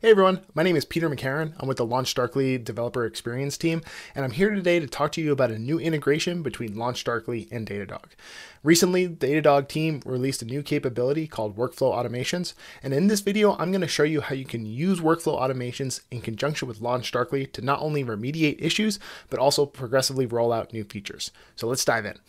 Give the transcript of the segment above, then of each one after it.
Hey everyone, my name is Peter McCarron. I'm with the LaunchDarkly developer experience team, and I'm here today to talk to you about a new integration between LaunchDarkly and Datadog. Recently, the Datadog team released a new capability called Workflow Automations, and in this video, I'm going to show you how you can use Workflow Automations in conjunction with LaunchDarkly to not only remediate issues, but also progressively roll out new features. So let's dive in.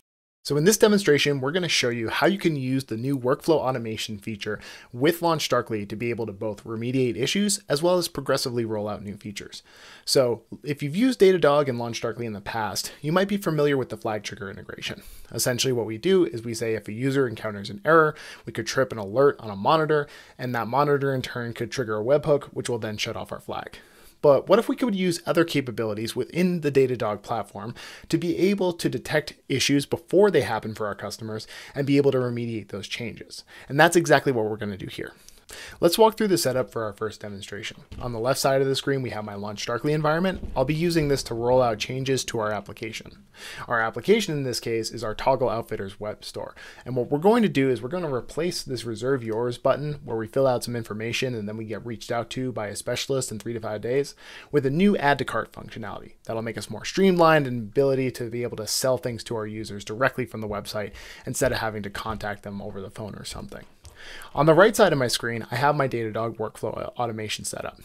So in this demonstration, we're going to show you how you can use the new workflow automation feature with LaunchDarkly to be able to both remediate issues as well as progressively roll out new features. So if you've used Datadog and LaunchDarkly in the past, you might be familiar with the flag trigger integration. Essentially what we do is we say if a user encounters an error, we could trip an alert on a monitor, and that monitor in turn could trigger a webhook, which will then shut off our flag. But what if we could use other capabilities within the Datadog platform to be able to detect issues before they happen for our customers and be able to remediate those changes? And that's exactly what we're going to do here. Let's walk through the setup for our first demonstration. On the left side of the screen, we have my LaunchDarkly environment. I'll be using this to roll out changes to our application. Our application in this case is our Toggle Outfitters web store. And what we're going to do is we're going to replace this reserve yours button where we fill out some information and then we get reached out to by a specialist in three to five days with a new add to cart functionality. That'll make us more streamlined and ability to be able to sell things to our users directly from the website instead of having to contact them over the phone or something. On the right side of my screen, I have my Datadog workflow automation setup.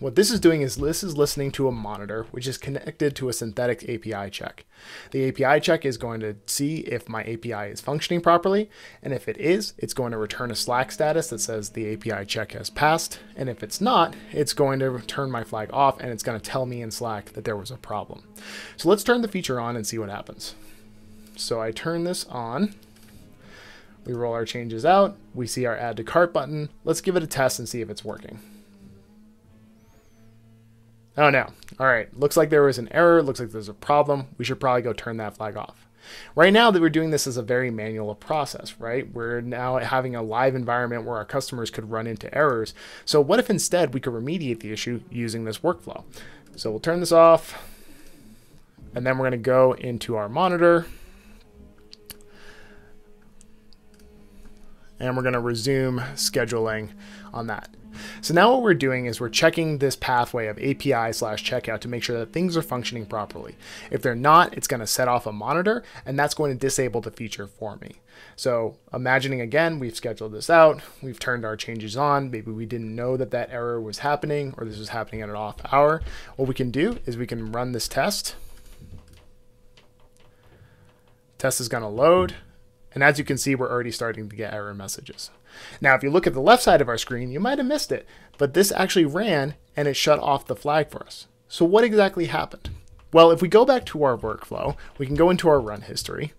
What this is doing is this is listening to a monitor, which is connected to a synthetic API check. The API check is going to see if my API is functioning properly, and if it is, it's going to return a Slack status that says the API check has passed, and if it's not, it's going to turn my flag off and it's going to tell me in Slack that there was a problem. So let's turn the feature on and see what happens. So I turn this on, we roll our changes out. We see our add to cart button. Let's give it a test and see if it's working. Oh no. All right. Looks like there was an error. Looks like there's a problem. We should probably go turn that flag off. Right now that we're doing this as a very manual process, right? We're now having a live environment where our customers could run into errors. So what if instead we could remediate the issue using this workflow? So we'll turn this off and then we're going to go into our monitor and we're going to resume scheduling on that. So now what we're doing is we're checking this pathway of API slash checkout to make sure that things are functioning properly. If they're not, it's going to set off a monitor and that's going to disable the feature for me. So imagining again, we've scheduled this out, we've turned our changes on, maybe we didn't know that that error was happening or this was happening at an off hour. What we can do is we can run this test. Test is going to load. And as you can see, we're already starting to get error messages. Now, if you look at the left side of our screen, you might have missed it, but this actually ran and it shut off the flag for us. So what exactly happened? Well, if we go back to our workflow, we can go into our run history,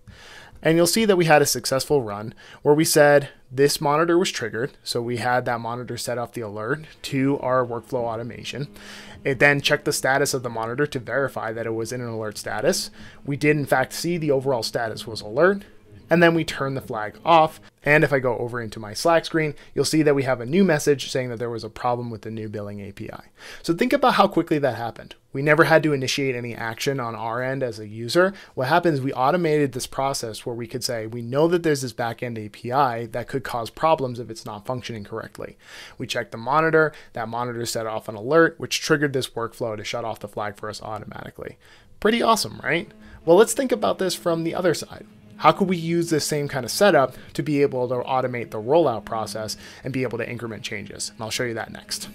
and you'll see that we had a successful run where we said this monitor was triggered. So we had that monitor set off the alert to our workflow automation. It then checked the status of the monitor to verify that it was in an alert status. We did in fact see the overall status was alert and then we turn the flag off. And if I go over into my Slack screen, you'll see that we have a new message saying that there was a problem with the new billing API. So think about how quickly that happened. We never had to initiate any action on our end as a user. What happens is we automated this process where we could say, we know that there's this backend API that could cause problems if it's not functioning correctly. We checked the monitor, that monitor set off an alert, which triggered this workflow to shut off the flag for us automatically. Pretty awesome, right? Well, let's think about this from the other side. How could we use this same kind of setup to be able to automate the rollout process and be able to increment changes? And I'll show you that next.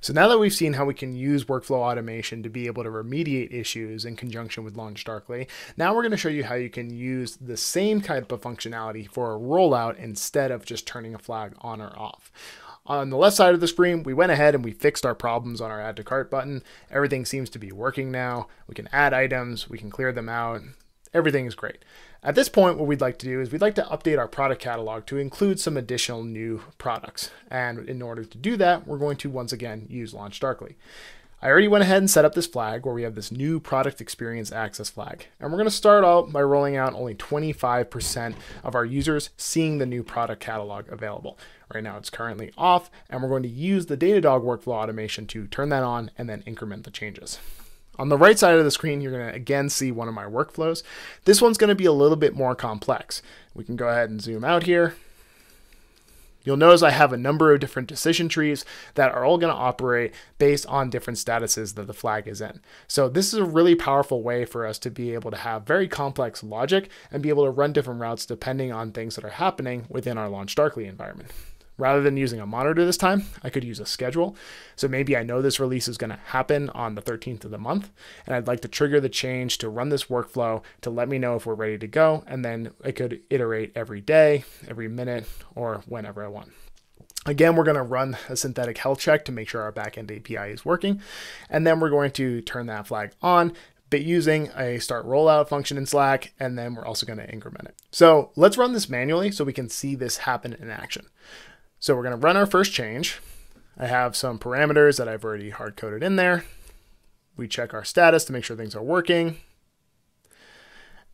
So now that we've seen how we can use workflow automation to be able to remediate issues in conjunction with LaunchDarkly, now we're going to show you how you can use the same type of functionality for a rollout instead of just turning a flag on or off. On the left side of the screen, we went ahead and we fixed our problems on our add to cart button. Everything seems to be working now. We can add items, we can clear them out. Everything is great. At this point, what we'd like to do is we'd like to update our product catalog to include some additional new products. And in order to do that, we're going to once again use LaunchDarkly. I already went ahead and set up this flag where we have this new product experience access flag. And we're going to start out by rolling out only 25% of our users seeing the new product catalog available. Right now it's currently off and we're going to use the Datadog workflow automation to turn that on and then increment the changes. On the right side of the screen, you're going to again see one of my workflows. This one's going to be a little bit more complex. We can go ahead and zoom out here. You'll notice I have a number of different decision trees that are all going to operate based on different statuses that the flag is in. So this is a really powerful way for us to be able to have very complex logic and be able to run different routes depending on things that are happening within our LaunchDarkly environment. Rather than using a monitor this time, I could use a schedule. So maybe I know this release is going to happen on the 13th of the month, and I'd like to trigger the change to run this workflow to let me know if we're ready to go. And then I could iterate every day, every minute, or whenever I want. Again, we're going to run a synthetic health check to make sure our backend API is working. And then we're going to turn that flag on but using a start rollout function in Slack, and then we're also going to increment it. So let's run this manually so we can see this happen in action. So we're going to run our first change. I have some parameters that I've already hard coded in there. We check our status to make sure things are working.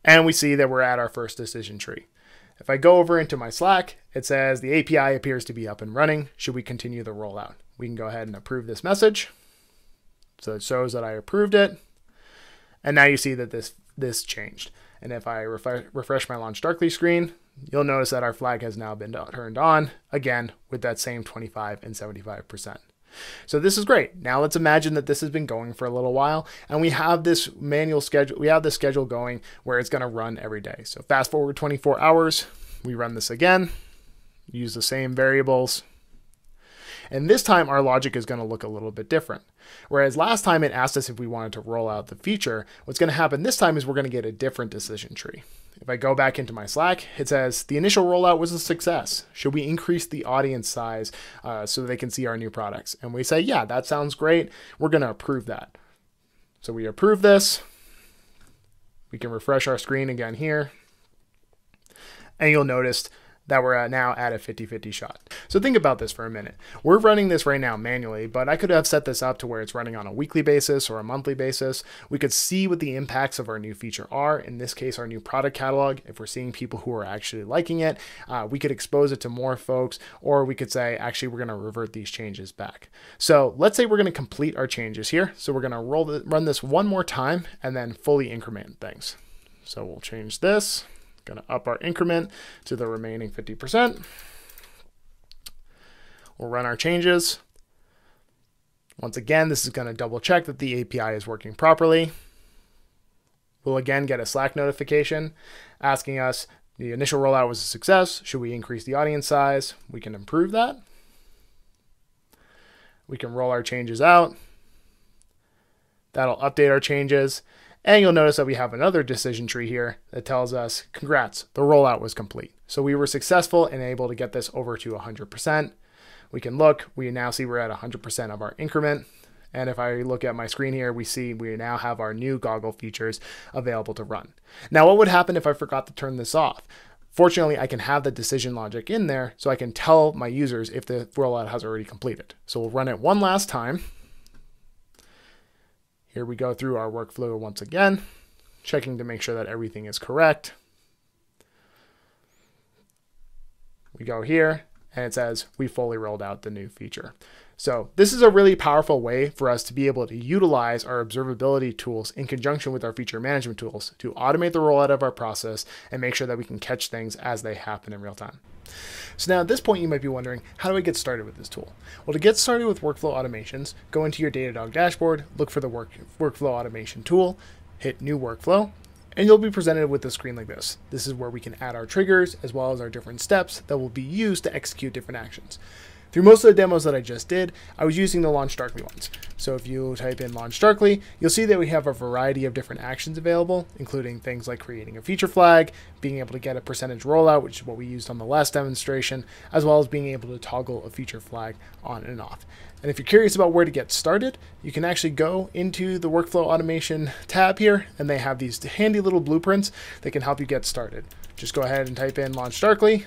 And we see that we're at our first decision tree. If I go over into my Slack, it says the API appears to be up and running. Should we continue the rollout? We can go ahead and approve this message. So it shows that I approved it. And now you see that this this changed. And if I refresh my LaunchDarkly screen, you'll notice that our flag has now been turned on again with that same 25 and 75%. So this is great. Now let's imagine that this has been going for a little while and we have this manual schedule, we have this schedule going where it's gonna run every day. So fast forward 24 hours, we run this again, use the same variables, and this time our logic is going to look a little bit different. Whereas last time it asked us if we wanted to roll out the feature, what's going to happen this time is we're going to get a different decision tree. If I go back into my Slack, it says the initial rollout was a success. Should we increase the audience size uh, so they can see our new products? And we say, yeah, that sounds great. We're going to approve that. So we approve this. We can refresh our screen again here. And you'll notice that we're now at a 50-50 shot. So think about this for a minute. We're running this right now manually, but I could have set this up to where it's running on a weekly basis or a monthly basis. We could see what the impacts of our new feature are. In this case, our new product catalog. If we're seeing people who are actually liking it, uh, we could expose it to more folks, or we could say, actually, we're going to revert these changes back. So let's say we're going to complete our changes here. So we're going to roll the, run this one more time and then fully increment things. So we'll change this. Going to up our increment to the remaining 50%. We'll run our changes. Once again, this is going to double check that the API is working properly. We'll again get a Slack notification asking us the initial rollout was a success. Should we increase the audience size? We can improve that. We can roll our changes out. That'll update our changes. And you'll notice that we have another decision tree here that tells us, congrats, the rollout was complete. So we were successful and able to get this over to 100%. We can look, we now see we're at 100% of our increment. And if I look at my screen here, we see we now have our new goggle features available to run. Now, what would happen if I forgot to turn this off? Fortunately, I can have the decision logic in there so I can tell my users if the rollout has already completed. So we'll run it one last time. Here we go through our workflow once again, checking to make sure that everything is correct. We go here and it says we fully rolled out the new feature. So this is a really powerful way for us to be able to utilize our observability tools in conjunction with our feature management tools to automate the rollout of our process and make sure that we can catch things as they happen in real time. So now at this point, you might be wondering, how do I get started with this tool? Well, to get started with workflow automations, go into your Datadog dashboard, look for the work, workflow automation tool, hit new workflow, and you'll be presented with a screen like this. This is where we can add our triggers as well as our different steps that will be used to execute different actions. Through most of the demos that I just did, I was using the LaunchDarkly ones. So if you type in LaunchDarkly, you'll see that we have a variety of different actions available, including things like creating a feature flag, being able to get a percentage rollout, which is what we used on the last demonstration, as well as being able to toggle a feature flag on and off. And if you're curious about where to get started, you can actually go into the workflow automation tab here, and they have these handy little blueprints that can help you get started. Just go ahead and type in LaunchDarkly,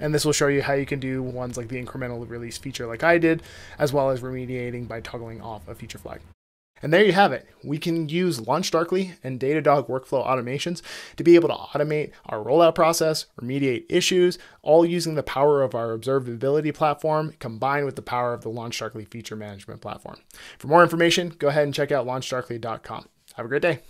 and this will show you how you can do ones like the incremental release feature like I did, as well as remediating by toggling off a feature flag. And there you have it. We can use LaunchDarkly and Datadog workflow automations to be able to automate our rollout process, remediate issues, all using the power of our observability platform combined with the power of the LaunchDarkly feature management platform. For more information, go ahead and check out launchdarkly.com. Have a great day.